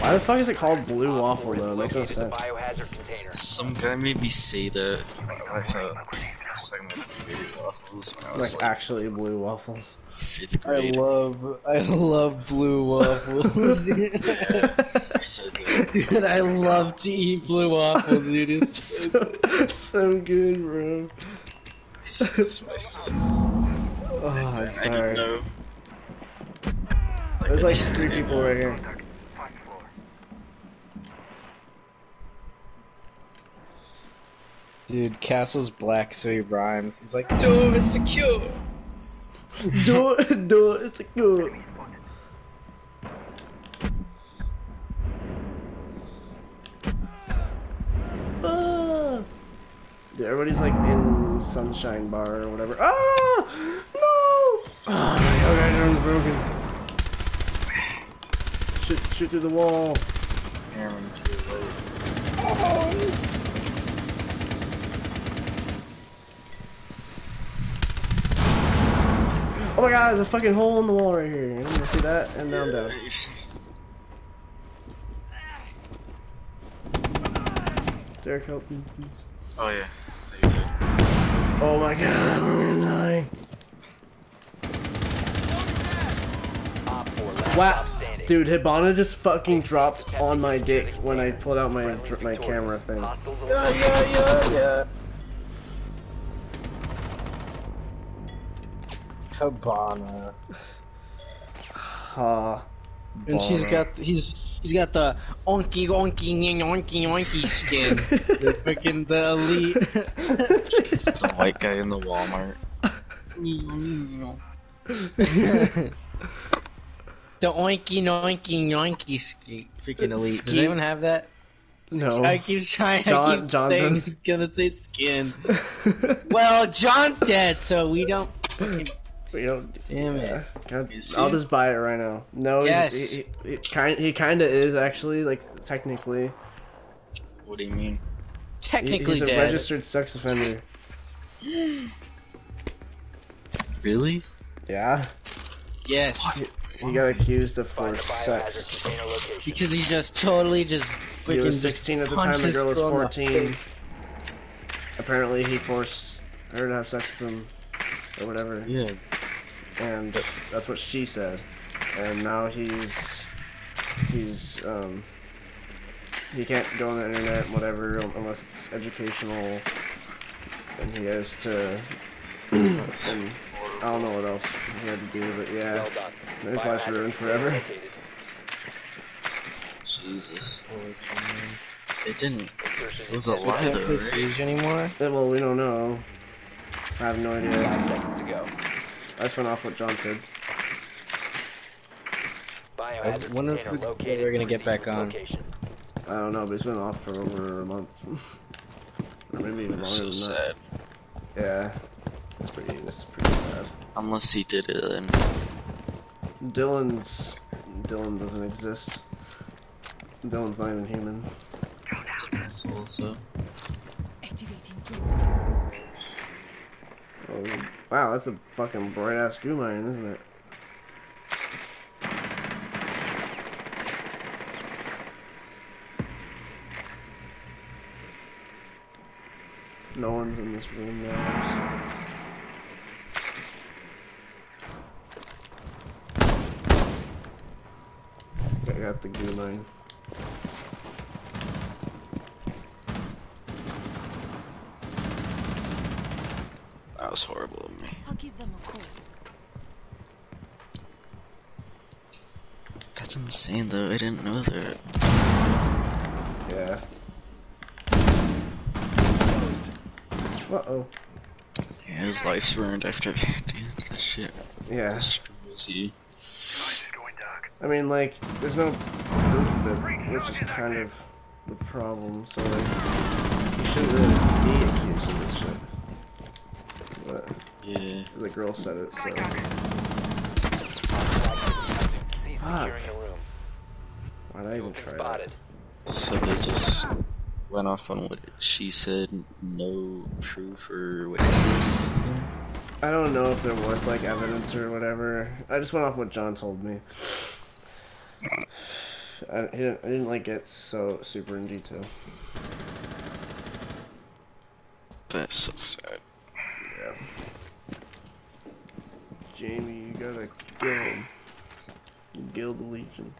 Why the fuck is it called blue waffle though? It makes no Located sense. biohazard container. Some guy made me say that. I thought I was talking about blueberry waffles I was Like like, actually blue waffles. fifth I love, I love blue waffles. I said that. dude, I love to eat blue waffles, dude. It's so so, so good, bro. That's what I said. Oh, I'm I didn't sorry. know. There's like three people right here. Dude, Castle's black so he rhymes. He's like, dude, it's secure. do it, do it, it's a good. Ah. Dude, everybody's like in Sunshine Bar or whatever. Ah! No! Ah, my okay, arm's broken. Shoot, shoot through the wall. Aaron, too late. Oh my god, there's a fucking hole in the wall right here. You see that? And now I'm down. Derek, help me, please. Oh yeah. Oh my god, we're gonna die. Op 4 last Wow, stop standing. Dude, Hibana just fucking dropped on my dick when I pulled out my my camera thing. Hostiles Yeah, yeah, yeah, yeah. Cabana. Ha. And she's got he's he's got the onky onky onky onky skin. the freaking the elite. The white guy in the Walmart. the oinky noinky noinky ski freaking elite. Does anyone have that? No. I keep trying. John- I keep John saying does. he's gonna say skin. well, John's dead, so we don't. We don't. damn it. God, I'll just buy it right now. No, Yes. he, he, he, kind he kind of is actually like technically. What do you mean? He- Technically he's a dead. registered sex offender. Really? Yeah, Yes, he, he got accused of forced sex. because he just totally just He was 16 at the time. punched The this girl was in the 14. face. Apparently, he forced her to have sex with him, or whatever. Yeah. and that's what she said. And now he's he's um he can't go on the internet, whatever, unless it's educational. And he has to. and I don't know what else he had to do, but yeah, Well done. his life's ruined container forever. located. Jesus. It didn't. It was a in ten lie, Can't seconds. though, play right? Siege anymore. Yeah, well, we don't know. I have no idea. Five seconds to go. I just went off what John said. Biohazard I wonder if container we- located. we're gonna get back on. location. I don't know, but it's been off for over a month. or maybe even longer so than sad. that. Yeah. It's pretty, it's pretty sad. Unless he did it, then Dylan's Dylan doesn't exist. Dylan's not even human. it's also. Oh, wow, that's a fucking bright ass Gu mine, isn't it? No one's in this room now. I got the Gu mine. That was horrible of me. I'll give them a call. That's insane, though. I didn't know that. Yeah. Uh oh. Yeah, his life's ruined after that, dude. That shit Yeah. destroys you. I mean, like, there's no proof of it, which is kind of the problem. So, like, you shouldn't really be accused of this shit. But Yeah. the girl said it, so. Fuck. securing the room. Why'd I even try that? So they just went off on what she said, no proof or witnesses or anything? I don't know if there was like evidence or whatever. I just went off what John told me. I, didn't, I didn't like get so super in detail. That's so sad. Yeah. Jamie, you gotta kill him. Kill the Lesion.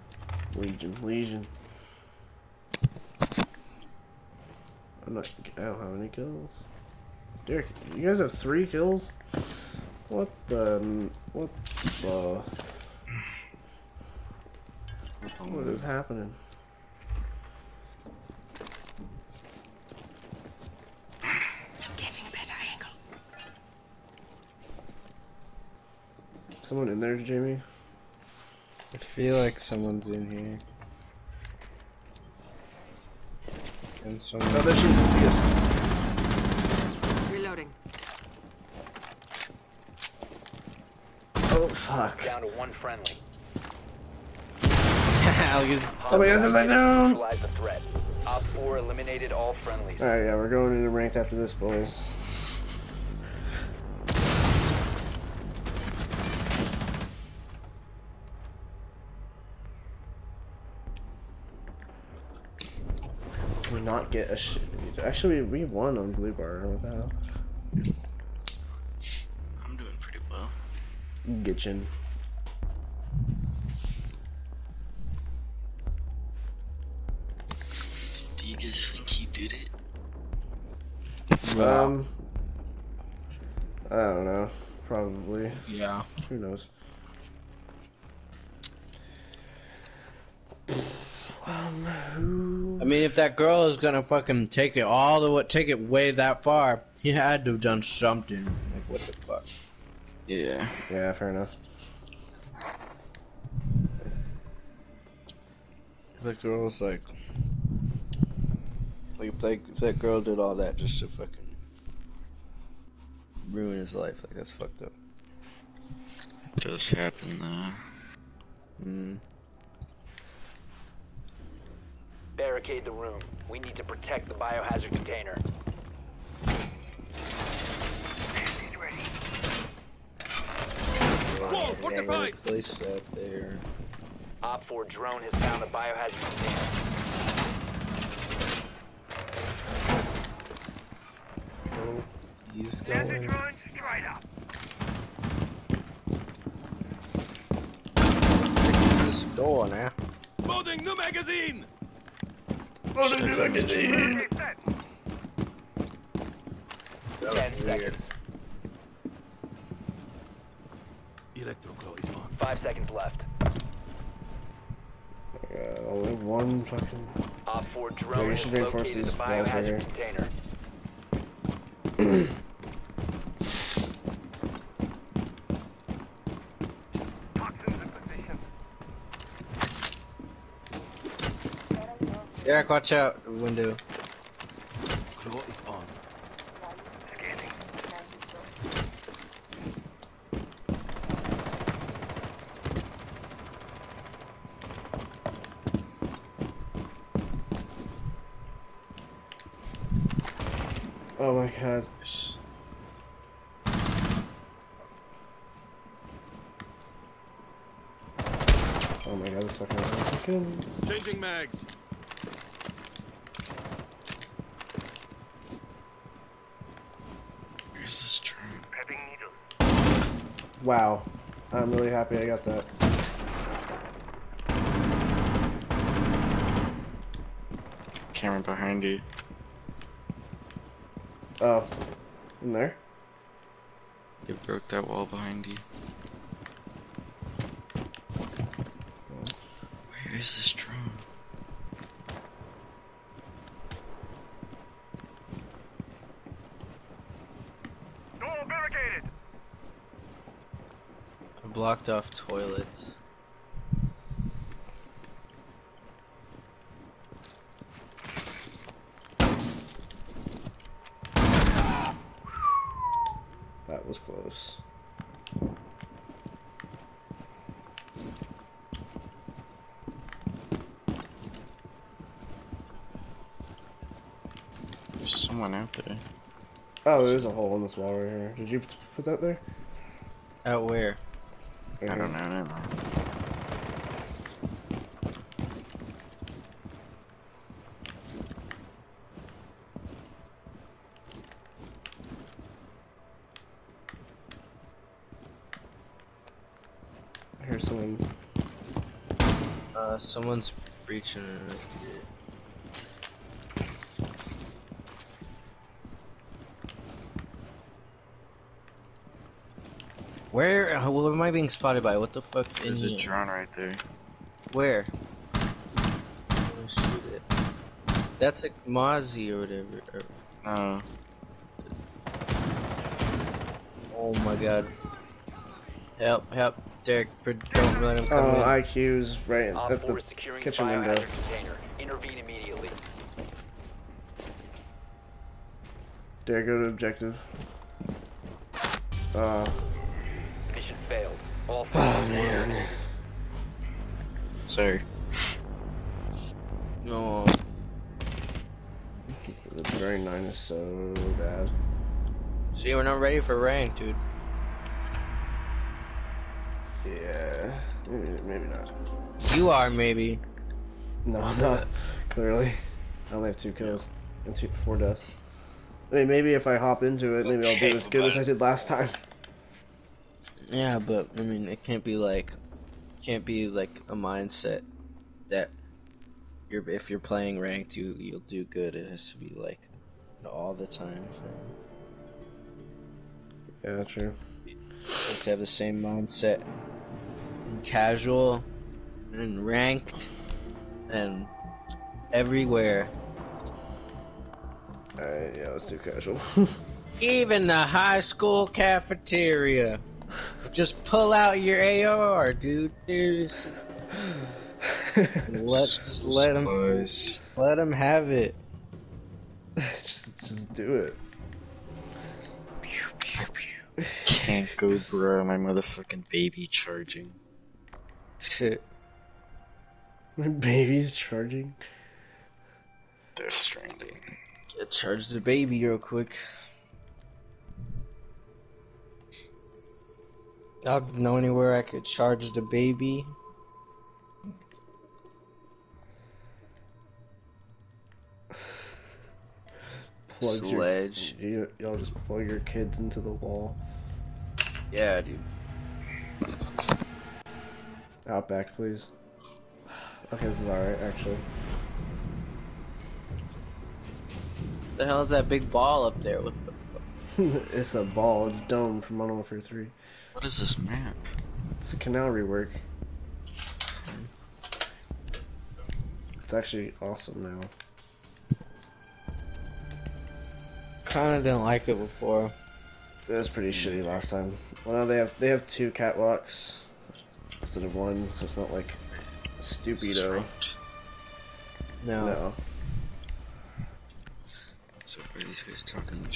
Lesion. Lesion. I'm not. I don't have any kills. Derek, you guys have three kills? What the. What the. What is happening? Getting a better angle. Someone in there, Jamie? I feel like someone's in here. And Oh, someone. there she is. Yes. Reloading. Oh, fuck. Down to one friendly. I'll use- Somebody else upside down! Neutralize the threat. Op 4 eliminated all friendlies. Alright, yeah, we're going into ranked after this, boys. We not get a sh Actually, we won on blue bar. What the hell? I'm doing pretty well. Gitchin. Do you guys think he did it? Um, I don't know. Probably. yeah. Who knows? Um, who? I mean, if that girl is gonna fucking take it all the way, take it way that far, he had to have done something. Like, what the fuck? Yeah. Yeah, fair enough. That girl's like, like if, that if that girl did all that just to fucking ruin his life, like that's fucked up. It does happen though. Mm. Barricade the room. We need to protect the biohazard container. Whoa, fortified! Place that there. Op 4 drone has found the biohazard container. He's going. Fix this door now. Loading the magazine! That Ten was weird. seconds. Electroglow is on. Five seconds left. Uh, only one fucking. Op 4 Yeah, drone you has should reinforce the these walls right biohazard here. container. Derek, watch out. Window. Claw is on. Oh my god. Yes. Oh my god, this fucking. fucking. Changing mags. Where's this drone? Wow. I'm really happy I got that. Camera behind you. Oh. In there? You broke that wall behind you. Where is this drone? Door I blocked off toilets. That was close. There's someone out there. Oh, there's a hole in this wall right here. Did you put that there? Out where? I don't know. Never mind. I hear someone. Uh, someone's breaching. Where? uh, What am I being spotted by? What the fuck's in There's a here? drone right there. Where? Oh, shoot it. That's a Mozzie or whatever. or- No. Oh my god. Help, help, Derek. pr- Don't let him come Oh, in. IQ's right at 4 the the kitchen window. container. Intervene immediately. Dare go to objective. Uh, Mission failed. All oh man. Sorry. No. The very nine is so bad. See, we're not ready for rank, dude. Yeah, maybe, maybe not. You are, maybe. No, I'm not. Clearly, I only have two kills and two four deaths. I mean, maybe if I hop into it, maybe I'll do as good as I did last time. Yeah, but I mean, it can't be like, can't be like a mindset that you're if you're playing ranked, you you'll do good. It has to be like all the time. Yeah, true. You have to have the same mindset. in casual, and ranked, and everywhere. Alright, yeah, let's do casual. Even the high school cafeteria. Just pull out your AR, dude. Seriously. Let him let him have it. just, just do it. Can't go, bro. My motherfucking baby charging. Shit. My baby's charging. They're Stranding. Get charge the baby real quick. I don't know anywhere I could charge the baby. Plugs Sledge. Your, you, y'all just plug your kids into the wall. Yeah, dude. Out back, please. Okay, this is alright, actually. The hell is that big ball up there? What the fuck? it's a ball. It's dome from Modern Warfare 3. What is this map? It's a Kanal rework. It's actually awesome now. Kinda didn't like it before. It was pretty shitty last time. Well, now they have they have two catwalks instead of one, so it's not like This is stupido. No. No. So where are these guys talking in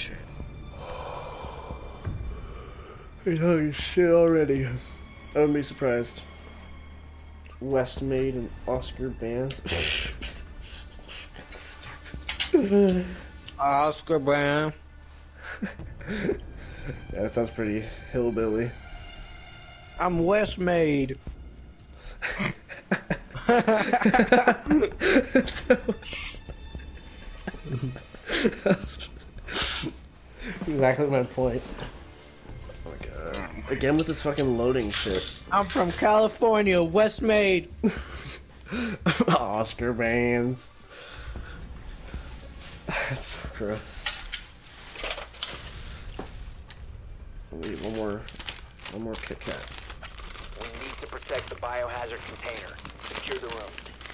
chat? You're talking shit already. I wouldn't be surprised. West made and Oscar bands. Oscar Brown. yeah, that sounds pretty hillbilly. I'm Westmade. exactly my point. My god. Again with this fucking loading shit. I'm from California, Westmade. Oscar bands. That's so gross. Wait, one more, one more Kit Kat. We need to protect the biohazard container. Secure the room.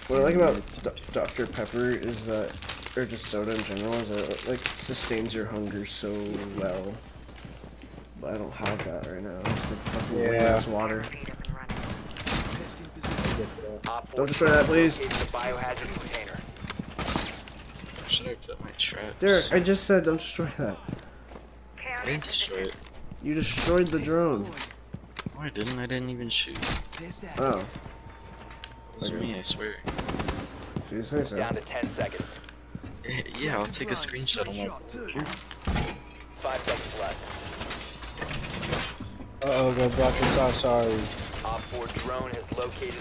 What I like about D- Dr. Pepper is that, or just soda in general, is that it like sustains your hunger so well. But I don't have that right now. Fucking Yeah. yeah. water. Don't destroy that, please. located the biohazard container. Where should I put my traps? Derek, I just said don't destroy that. I didn't destroy it. You destroyed the drone. No, I didn't. I didn't even shoot. It Oh, was Okay. me, I swear. if you say so. Down to 10 seconds. Eh, Yeah, I'll take a screenshot on my. Five seconds left. Uh oh, go block this off. Sorry. Op 4 drone has located